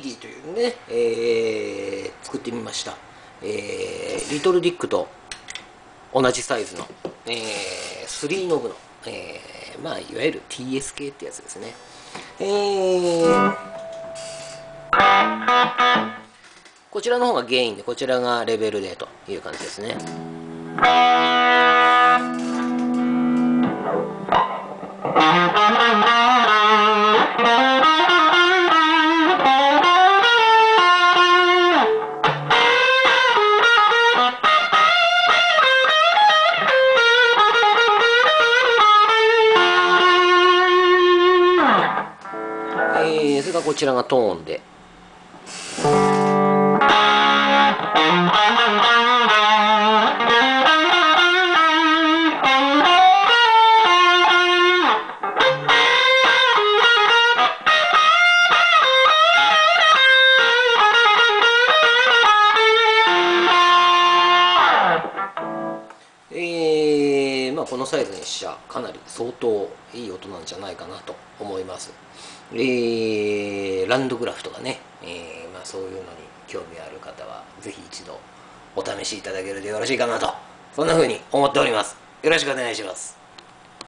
でね、えー作ってみました、えーリトルディックと同じサイズの、えー、3ノブの、えーまあいわゆる TS 系ってやつですね。えーこちらの方がゲインでこちらがレベルでという感じですね。こちらがトーンで。えまあ、このサイズにしちゃかなり相当いい音なんじゃないかなと思います、えーランドグラフとかね、えーまあ、そういうのに興味ある方はぜひ一度お試しいただけるとよろしいかなとそんな風に思っております。よろしくお願いします。